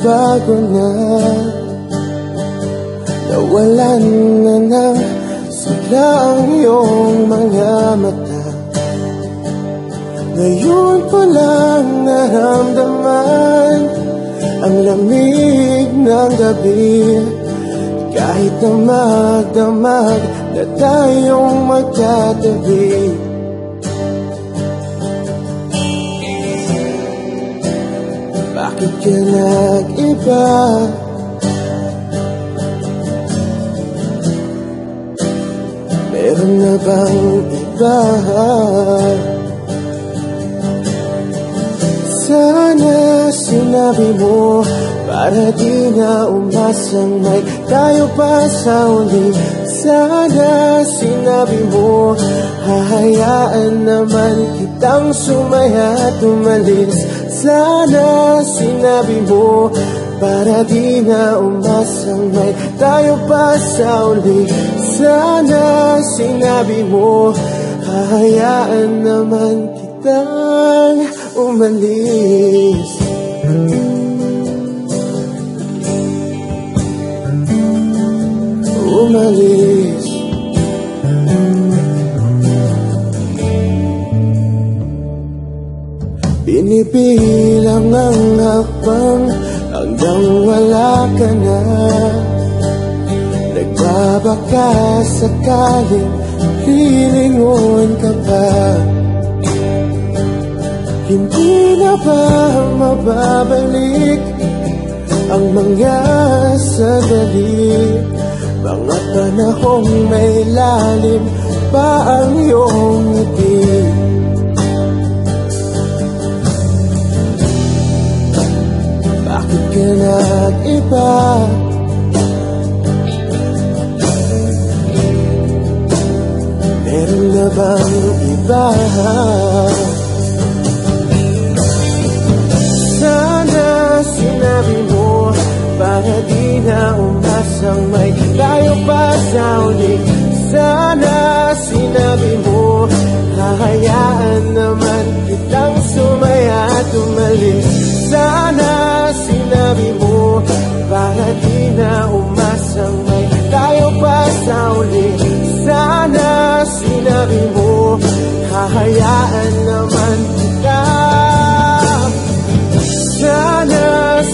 Nagbago na Nawalan na ng sigla ang iyong mga mata. Ngayon ko lang naramdaman Ang lamig ng gabi. Kahit na magdamag na tayong magkatabi Bakit ka nag-iba? Meron na bang iba? Sana sinabi mo Para di na umasang may tayo pa sa uli Sana sinabi mo Hahayaan naman kitang sumaya at umalis Sana sinabi mo Para di na umasang may tayo pa sa uli. Sana sinabi mo Hahayaan naman kitang umalis. Umalis Binibilang ang hakbang hanggang wala ka na. Nagbabaka sakaling lilingon ka pa. Hindi na ba mababalik ang mga sandali? Mga panahong may lalim pa ang iyong ngiti Bakit ka nag-iba? Meron na bang iba? Sana sinabi mo Para di na umasang may tayo pa sa uli Sana sinabi mo Hahayaan naman kitang sumaya at umalis Sana sinabi mo Para di na umasang may tayo pa sa uli. Sana sinabi mo Hahayaan naman kita. Sana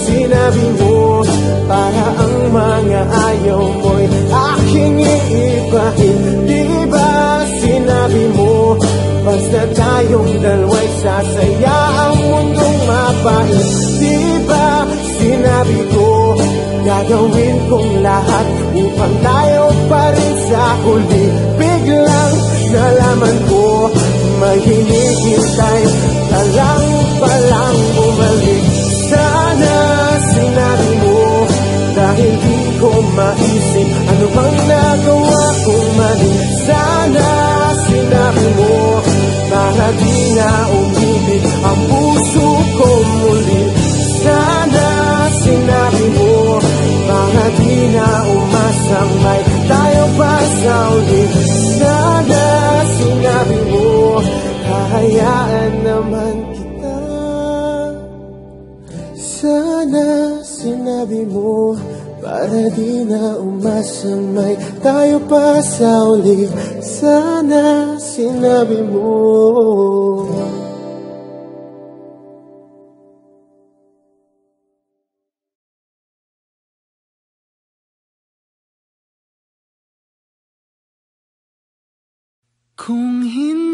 sinabi mo Para ang mga ayaw mo'y aking iibahin Di ba sinabi mo Basta tayong dalawa'y sasaya Ang mundong ba sinabi ko Gagawin kong lahat Upang tayo pa rin sa huli. Biglang nalaman ko May hinihintay Ka lang palang bumalik. Sana sinabi mo Dahil di ko maisip Ano bang nagawa kong mali? Sana sinabi mo Para di na umibig Ang puso Hahayaan naman kita. Sana sinabi mo Para di na umasang may Tayo pa sa uli. Sana sinabi mo. Kung hindi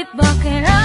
Bakit ba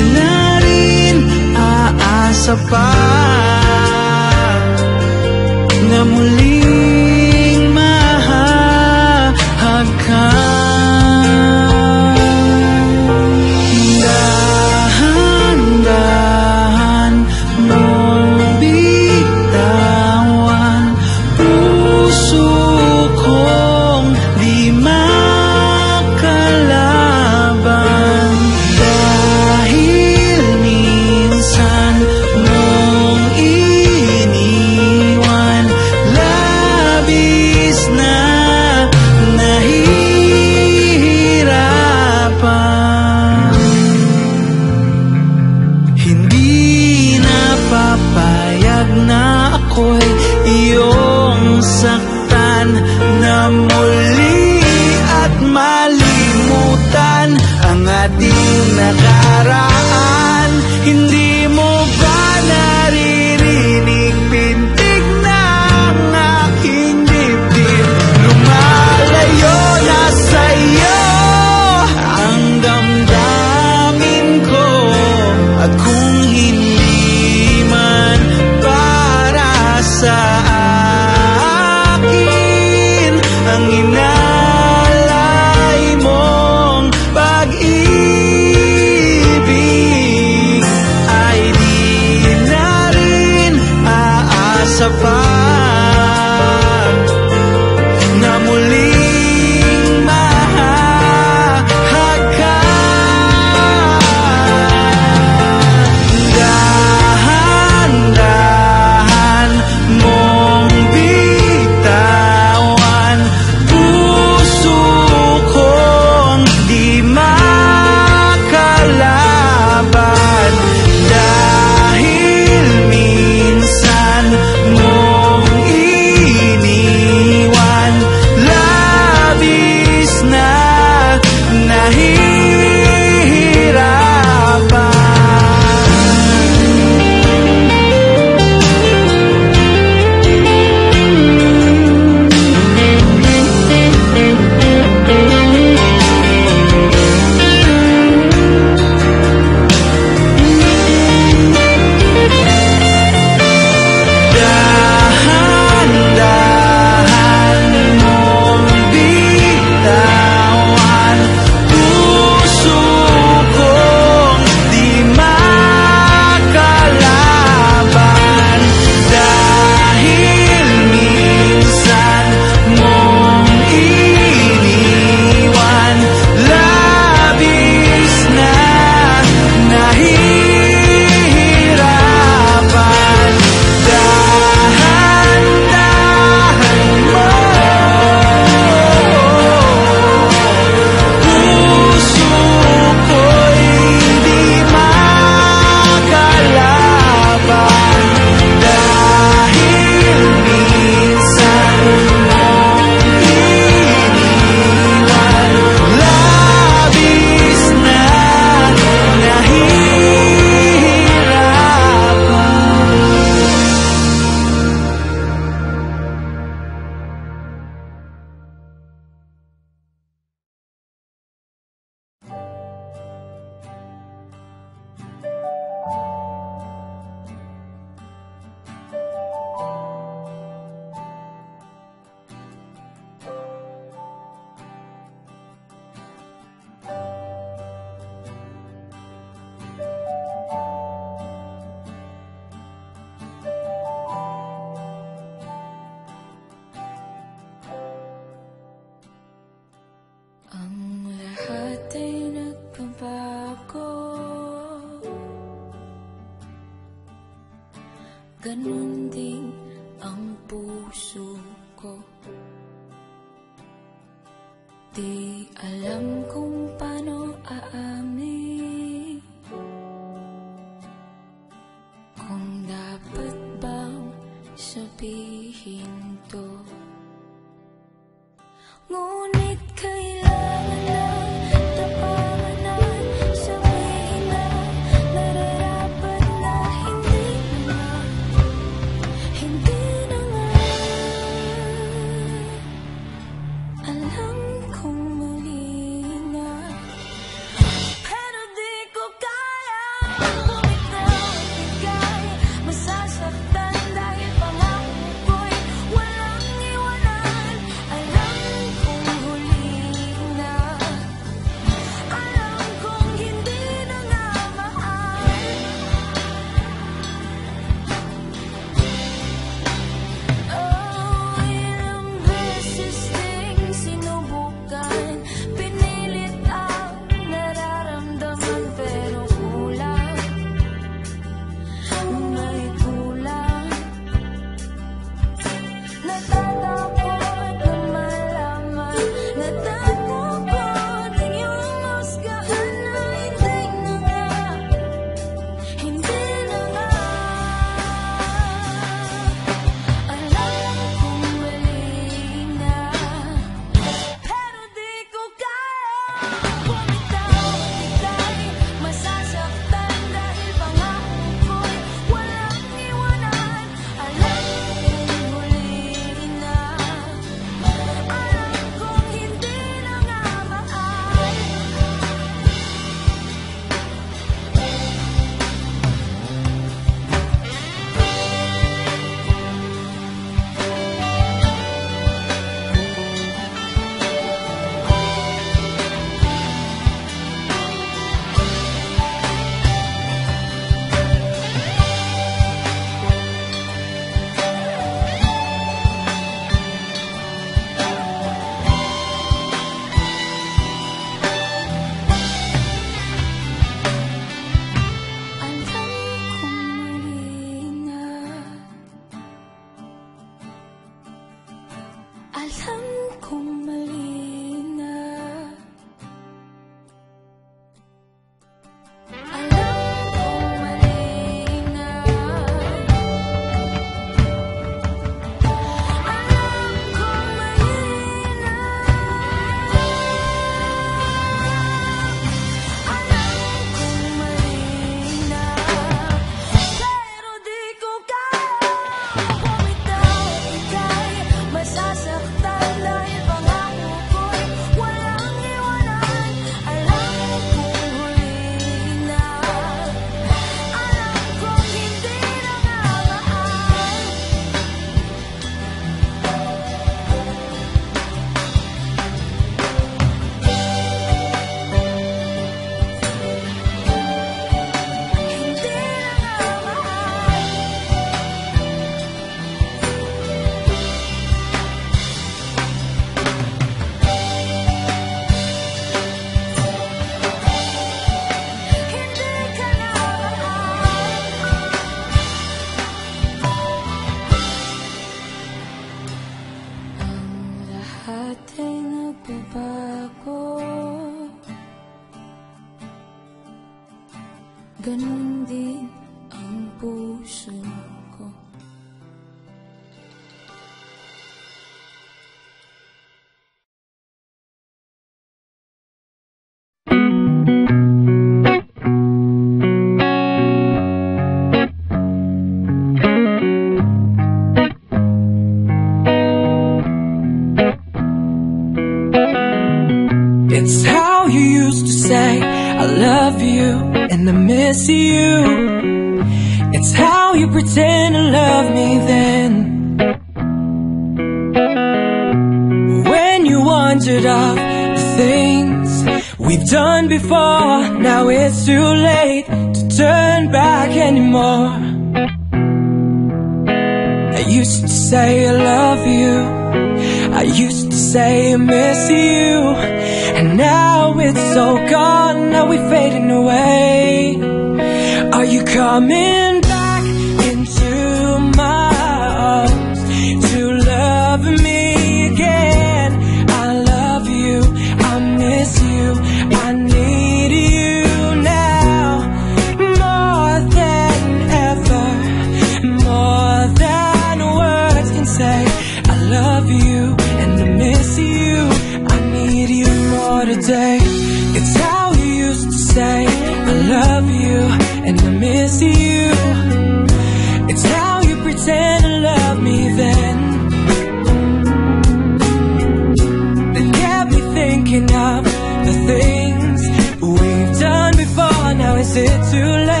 it too late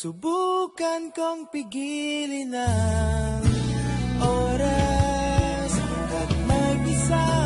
Susubukan kong pigilin ang oras At mag-isang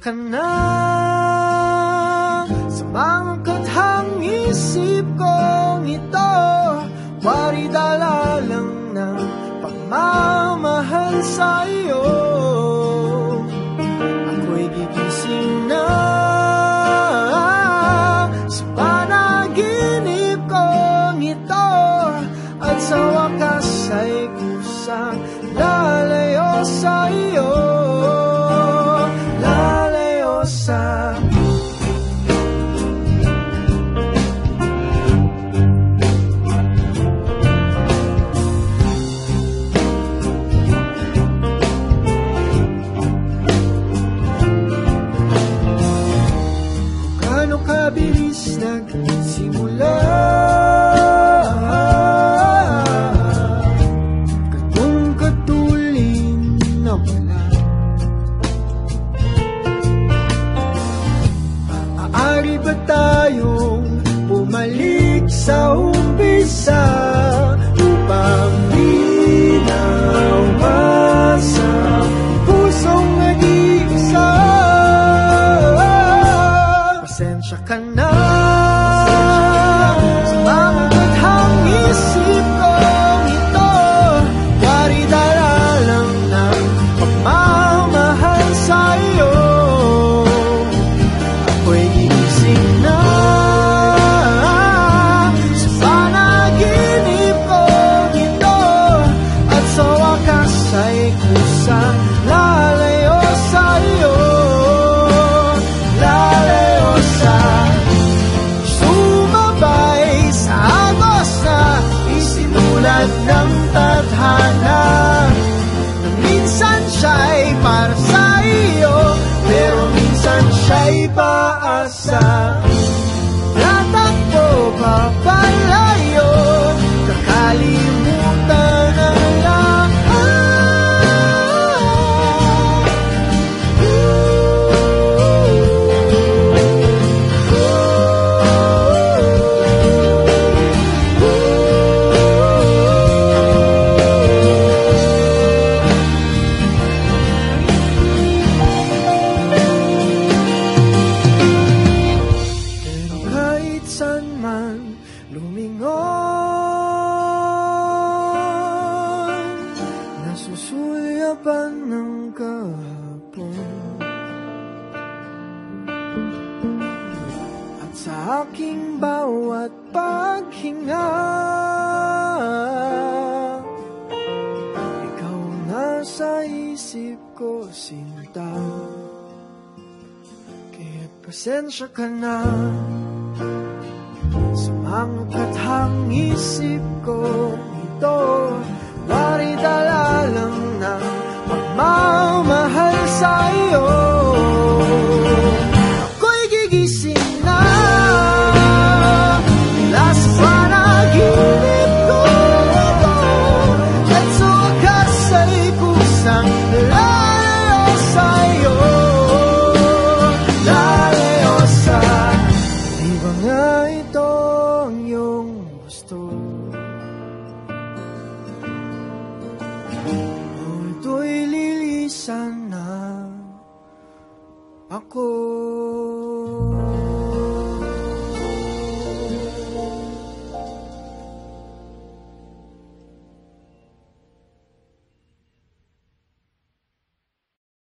Sakana